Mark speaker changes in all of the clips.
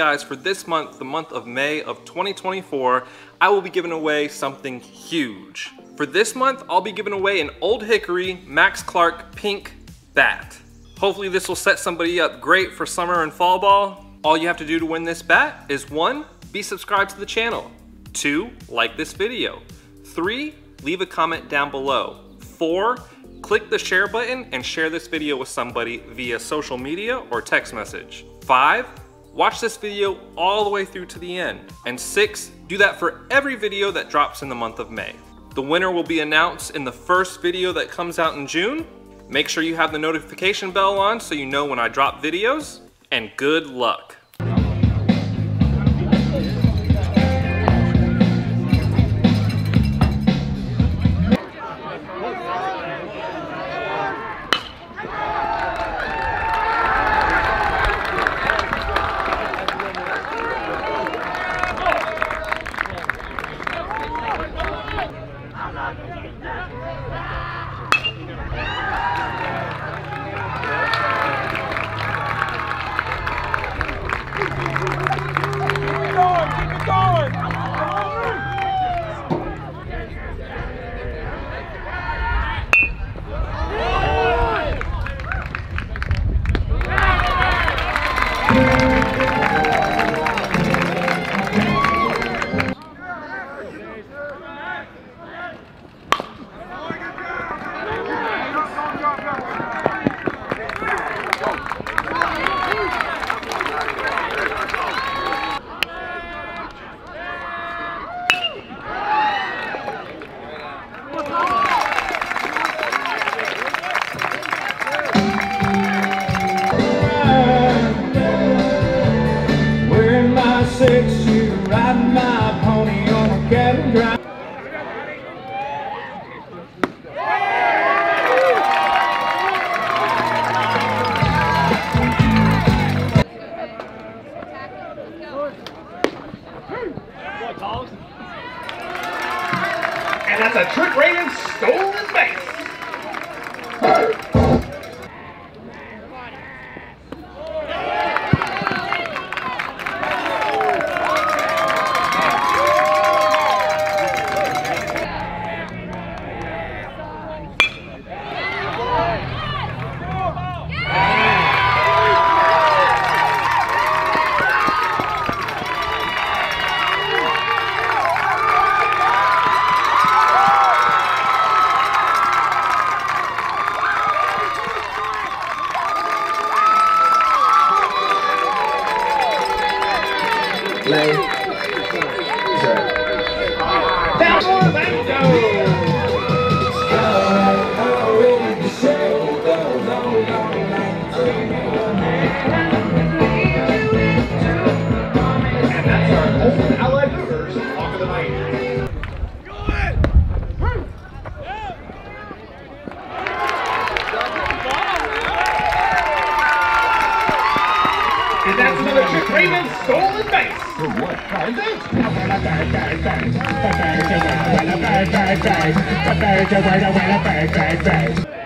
Speaker 1: guys, for this month, the month of May of 2024, I will be giving away something huge. For this month, I'll be giving away an Old Hickory Max Clark Pink Bat. Hopefully this will set somebody up great for summer and fall ball. All you have to do to win this bat is one, be subscribed to the channel. Two, like this video. Three, leave a comment down below. Four, click the share button and share this video with somebody via social media or text message. Five, watch this video all the way through to the end. And six, do that for every video that drops in the month of May. The winner will be announced in the first video that comes out in June. Make sure you have the notification bell on so you know when I drop videos, and good luck.
Speaker 2: Lay.
Speaker 3: And that's another trick Raven stolen base. For what?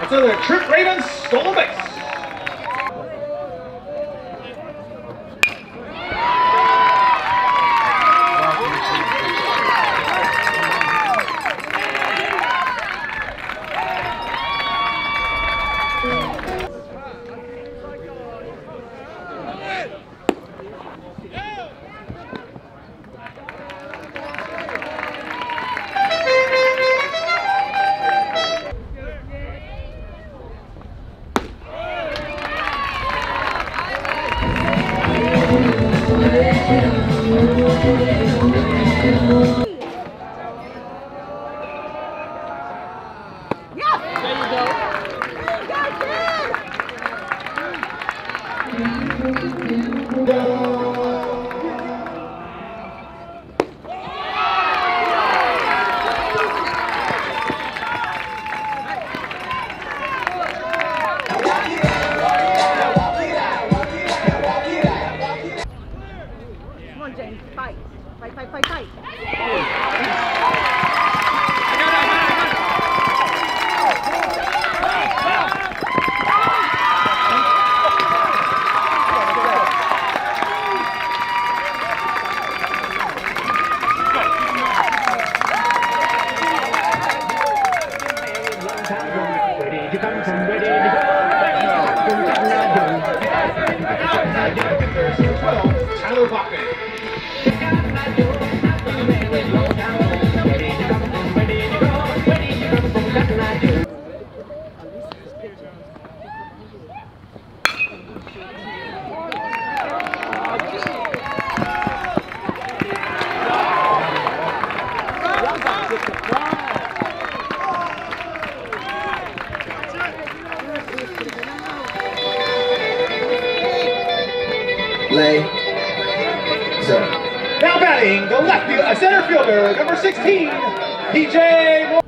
Speaker 3: That's another trick Raven stolen base. Number 16, PJ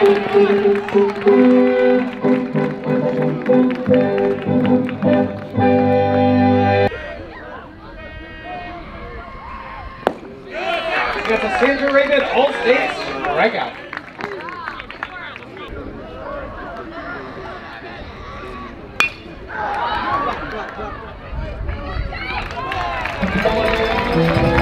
Speaker 3: That's a Sandra Raven All States strikeout.
Speaker 4: Baby.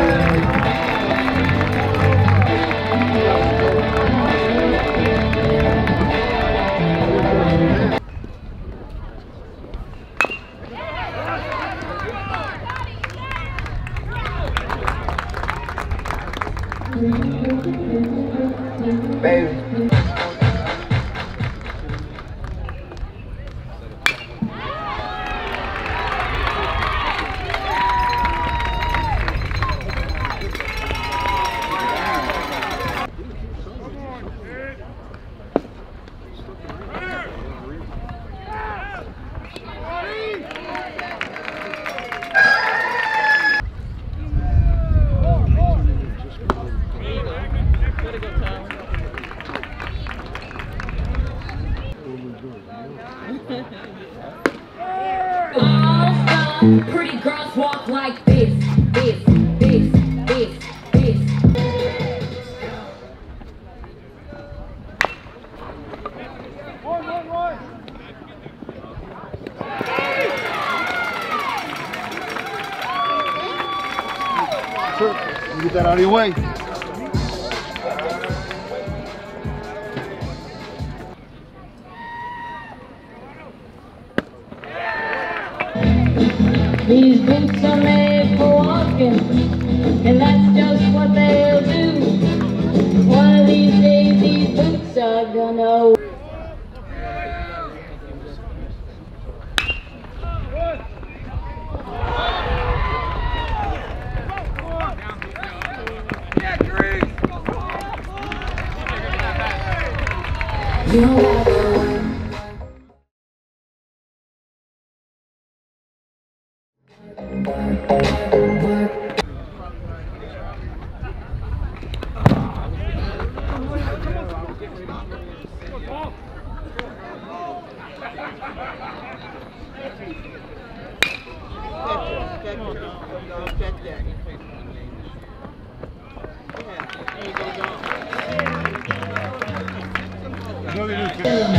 Speaker 5: Pretty girls walk like this, this, this, this, this. One, one, one.
Speaker 6: You get that out of your way.
Speaker 5: These boots are made for walking, and that's just what they'll do. One of these days, these boots are gonna. You know
Speaker 3: Next is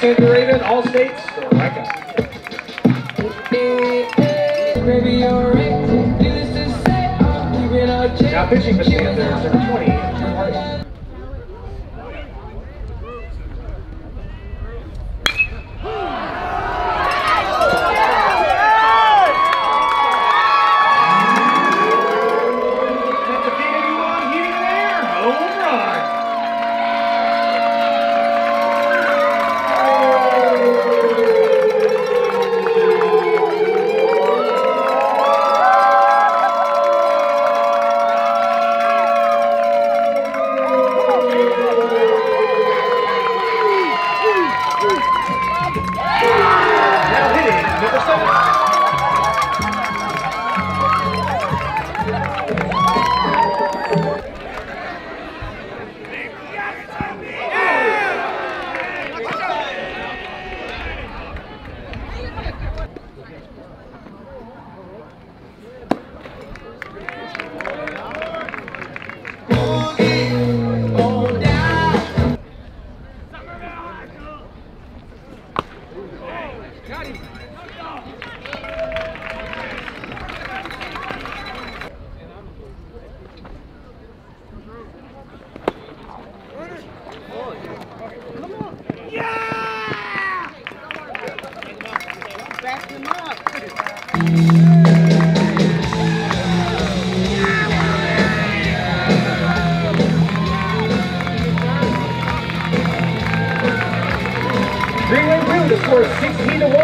Speaker 3: Sandra Raven, All States, Rebecca.
Speaker 5: Baby, you're right. Needless to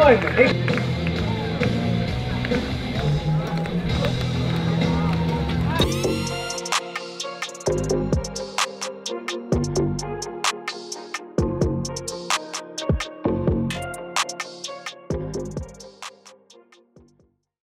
Speaker 3: Mooi.